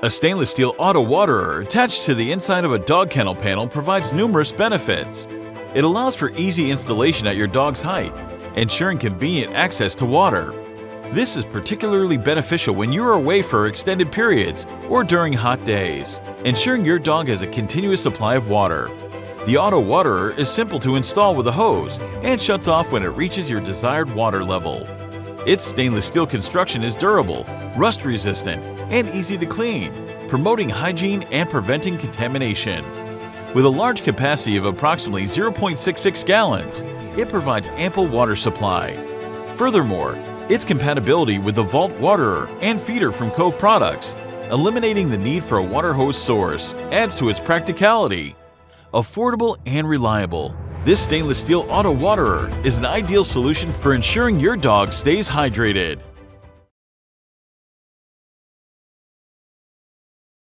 A stainless steel auto waterer attached to the inside of a dog kennel panel provides numerous benefits. It allows for easy installation at your dog's height, ensuring convenient access to water. This is particularly beneficial when you are away for extended periods or during hot days, ensuring your dog has a continuous supply of water. The auto waterer is simple to install with a hose and shuts off when it reaches your desired water level. Its stainless steel construction is durable, rust resistant, and easy to clean, promoting hygiene and preventing contamination. With a large capacity of approximately 0.66 gallons, it provides ample water supply. Furthermore, its compatibility with the Vault Waterer and feeder from Cove products, eliminating the need for a water hose source, adds to its practicality. Affordable and reliable, this stainless steel auto waterer is an ideal solution for ensuring your dog stays hydrated.